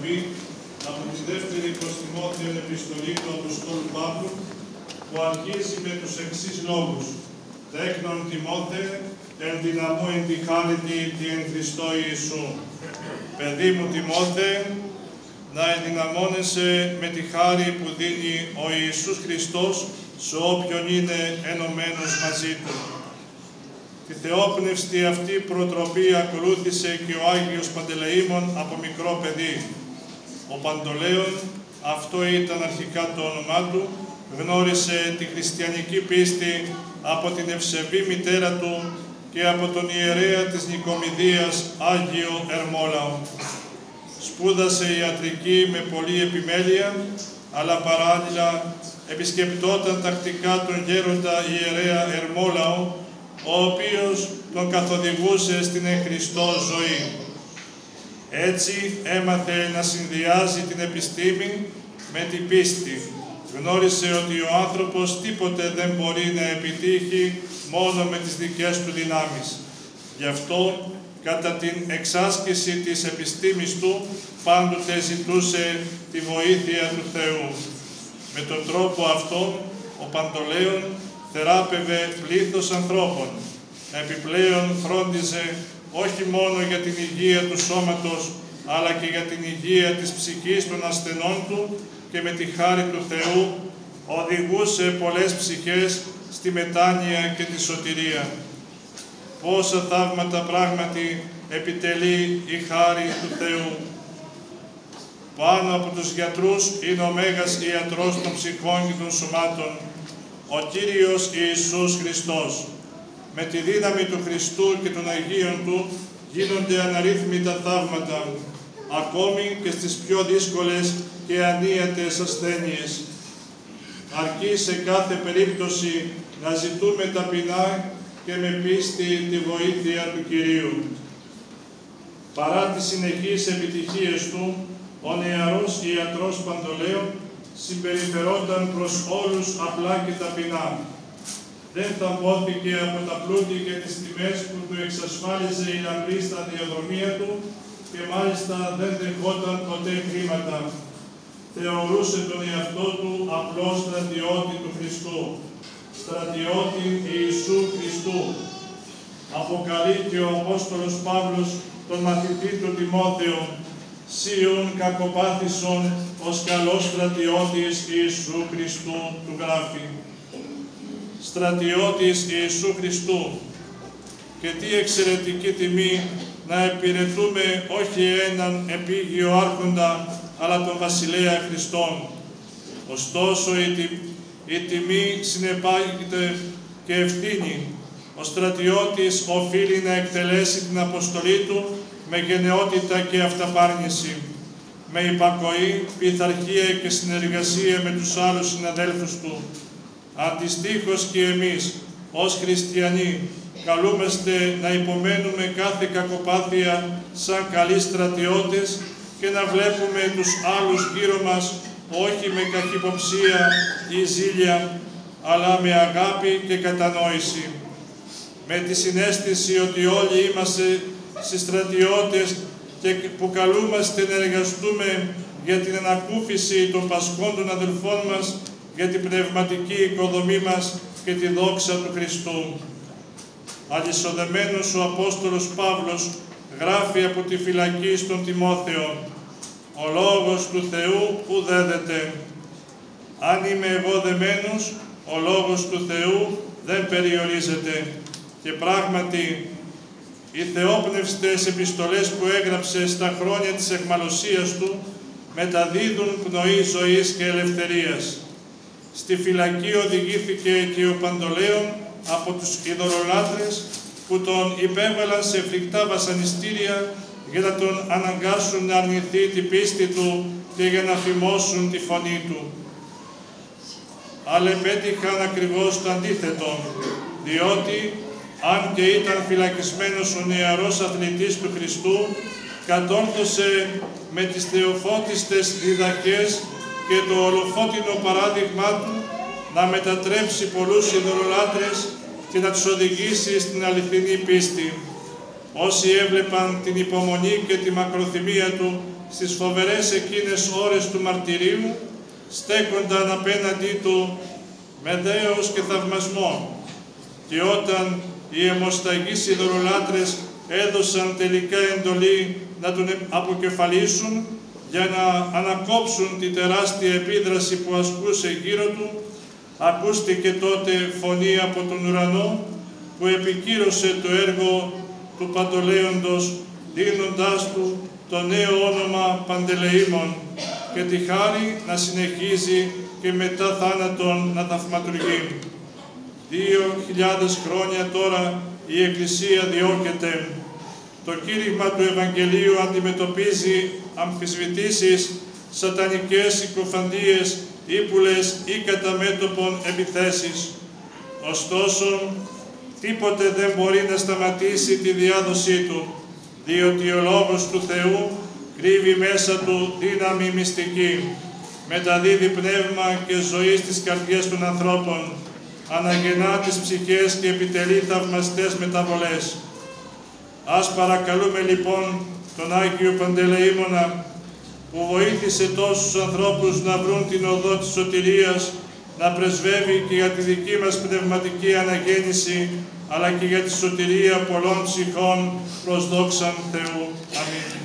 Παρασκευή από τη δεύτερη προς Τιμόθεων επιστολή του Αποστόλου Παύλου που αρχίζει με τους εξής λόγους. Τέκνον Τιμόθε, εν δυναμό εν τη χάρητη τη εν Χριστώ Ιησού. Παιδί μου Τιμόθε, να ενδυναμώνεσαι με τη χάρη που δίνει ο Ιησούς Χριστός σε όποιον είναι ενωμένος μαζί Του. Τη θεόπνευστη αυτή προτροπή ακολούθησε και ο Άγιος Παντελεήμων από μικρό παιδί. Ο Παντολέων, αυτό ήταν αρχικά το όνομά του, γνώρισε τη χριστιανική πίστη από την ευσεβή μητέρα του και από τον ιερέα της Νικομιδίας Άγιο Ερμόλαο. Σπούδασε ιατρική με πολλή επιμέλεια, αλλά παράλληλα επισκεπτόταν τακτικά τον γέροντα ιερέα Ερμόλαο, ο οποίος τον καθοδηγούσε στην εχριστό ζωή. Έτσι έμαθε να συνδυάζει την επιστήμη με την πίστη. Γνώρισε ότι ο άνθρωπος τίποτε δεν μπορεί να επιτύχει μόνο με τις δικές του δυνάμεις. Γι' αυτό, κατά την εξάσκηση της επιστήμης του, πάντοτε ζητούσε τη βοήθεια του Θεού. Με τον τρόπο αυτόν, ο Παντολέων θεράπευε πλήθος ανθρώπων. Επιπλέον φρόντιζε όχι μόνο για την υγεία του σώματος, αλλά και για την υγεία της ψυχής των ασθενών του και με τη χάρη του Θεού οδηγούσε πολλές ψυχές στη μετάνοια και τη σωτηρία. Πόσα θαύματα πράγματι επιτελεί η χάρη του Θεού. Πάνω από τους γιατρούς είναι ο Μέγας Ιατρός των ψυχών και των σωμάτων, ο Κύριος Ιησούς Χριστός. Με τη δύναμη του Χριστού και των Αγίων Του γίνονται αναρρύθμιτα θαύματα, ακόμη και στις πιο δύσκολες και ανίατες ασθένειες. Αρκεί σε κάθε περίπτωση να ζητούμε ταπεινά και με πίστη τη βοήθεια του Κυρίου. Παρά τις συνεχείς επιτυχίες του, ο νεαρός ιατρός Παντολέων συμπεριφερόταν προς όλους απλά και ταπεινά. Δεν θαμπόθηκε από τα πλούτη και τις τιμές που του εξασφάλιζε η λαμπρή σταδιοδρομία του και μάλιστα δεν δεχόταν ποτέ χρήματα. Θεωρούσε τον εαυτό του απλό στρατιώτη του Χριστού, στρατιώτη Ιησού Χριστού. Αποκαλεί και ο Απόστολος Παύλος τον μαθητή του Τιμόθεο, «Σίων κακοπάθησον ως καλός στρατιώτης Ιησού Χριστού» του γράφει. Στρατιώτης Ιησού Χριστού. Και τι εξαιρετική τιμή να επιρετούμε όχι έναν επίγειο άρχοντα, αλλά τον Βασιλέα Χριστόν. Ωστόσο η, η τιμή συνεπάγεται και ευθύνη. Ο στρατιώτης οφείλει να εκτελέσει την αποστολή του με γενναιότητα και αυταπάρνηση, με υπακοή, πειθαρχία και συνεργασία με τους άλλους συναδέλφους του. Αντιστοίχως και εμείς, ως χριστιανοί, καλούμαστε να υπομένουμε κάθε κακοπάθεια σαν καλοί στρατιώτες και να βλέπουμε τους άλλους γύρω μας όχι με καχυποψία ή ζήλια, αλλά με αγάπη και κατανόηση. Με τη συνέστηση ότι όλοι είμαστε στρατιώτες και που καλούμαστε να εργαστούμε για την ανακούφιση των πασχών των αδελφών μας, για την πνευματική οικοδομή μας και τη δόξα του Χριστού. Αλυσοδεμένος ο Απόστολος Παύλος γράφει από τη φυλακή στον Τιμόθεο «Ο Λόγος του Θεού που δέδεται. Αν είμαι εγώ δεμένος, ο Λόγος του Θεού δεν περιορίζεται». Και πράγματι, οι θεόπνευστες επιστολές που έγραψε στα χρόνια της εχμαλωσίας του μεταδίδουν πνοή ζωής και ελευθερίας. Στη φυλακή οδηγήθηκε και ο Παντολέων από τους ειδωρολάτρες που τον υπέβαλαν σε φρικτά βασανιστήρια για να τον αναγκάσουν να αρνηθεί την πίστη του και για να φημώσουν τη φωνή του. Αλλά επέτυχαν ακριβώς το αντίθετο, διότι αν και ήταν φυλακισμένος ο νεαρός αθλητής του Χριστού, κατόρθωσε με τις θεοφώτιστες διδαχές και το ολοφώτινο παράδειγμά του να μετατρέψει πολλούς ειδωλολάτρες και να τους οδηγήσει στην αληθινή πίστη. Όσοι έβλεπαν την υπομονή και τη μακροθυμία του, στις φοβερές εκείνες ώρες του μαρτυρίου στέκονταν απέναντί του με δέος και θαυμασμό και όταν οι αιμοσταγείς ειδωρολάτρες έδωσαν τελικά εντολή να τον αποκεφαλίσουν για να ανακόψουν τη τεράστια επίδραση που ασκούσε γύρω του, ακούστηκε τότε φωνή από τον ουρανό που επικύρωσε το έργο του Παντολέοντος δίνοντάς του το νέο όνομα Παντελεήμων και τη χάρη να συνεχίζει και μετά θάνατον να θαυματουργεί. Δύο χιλιάδες χρόνια τώρα η Εκκλησία διώκεται. Το κήρυγμα του Ευαγγελίου αντιμετωπίζει αμφισβητήσεις, σατανικές συκοφαντίες, ύπουλες ή κατά μέτωπον επιθέσεις. Ωστόσο, τίποτε δεν μπορεί να σταματήσει τη διάδοσή του, διότι ο Λόγος του Θεού κρύβει μέσα του δύναμη μυστική, μεταδίδει πνεύμα και ζωή στις καρδιές των ανθρώπων, αναγεννά τις ψυχές και επιτελεί θαυμαστές μεταβολές. Ας παρακαλούμε λοιπόν τον Άγιο Παντελεήμονα που βοήθησε τόσους ανθρώπους να βρουν την οδό της σωτηρίας, να πρεσβεύει και για τη δική μας πνευματική αναγέννηση, αλλά και για τη σωτηρία πολλών ψυχών προς δόξαν Θεού. Αμήν.